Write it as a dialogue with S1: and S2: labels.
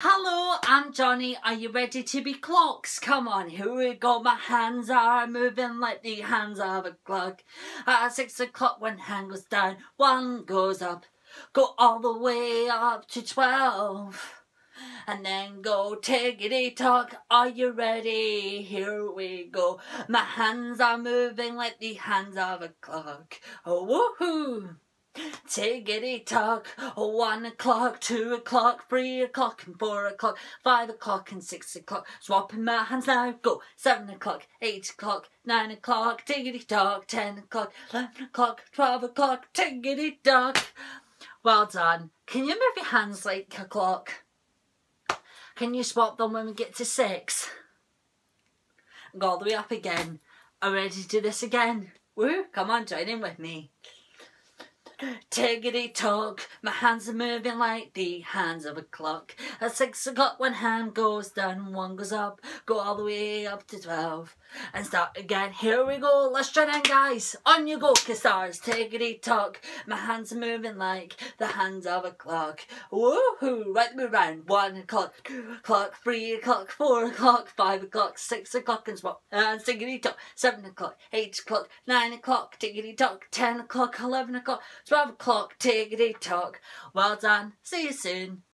S1: Hello, I'm Johnny. Are you ready to be clocks? Come on, here we go. My hands are moving like the hands of a clock. At six o'clock, one hand goes down, one goes up. Go all the way up to twelve. And then go tickety tock. Are you ready? Here we go. My hands are moving like the hands of a clock. Oh, woohoo! Tickety tock, one o'clock, two o'clock, three o'clock, and four o'clock, five o'clock, and six o'clock. Swapping my hands now, go. Seven o'clock, eight o'clock, nine o'clock, tickety tock, ten o'clock, eleven o'clock, twelve o'clock, tickety tock. Well done. Can you move your hands like a clock? Can you swap them when we get to six? Go all the way up again. Are ready to do this again? Woo! Come on, join in with me. Tickety tock, my hands are moving like the hands of a clock. At six o'clock, one hand goes down, one goes up, go all the way up to twelve, and start again. Here we go, let's try then, guys. On you go, stars. Tickety tock, my hands are moving like the hands of a clock. Woohoo! Right the way round. One o'clock, two o'clock, three o'clock, four o'clock, five o'clock, six o'clock, and swap. And tickety tock. Seven o'clock, eight o'clock, nine o'clock, tickety tock, ten o'clock, eleven o'clock. 12 o'clock, tickety tock. Well done. See you soon.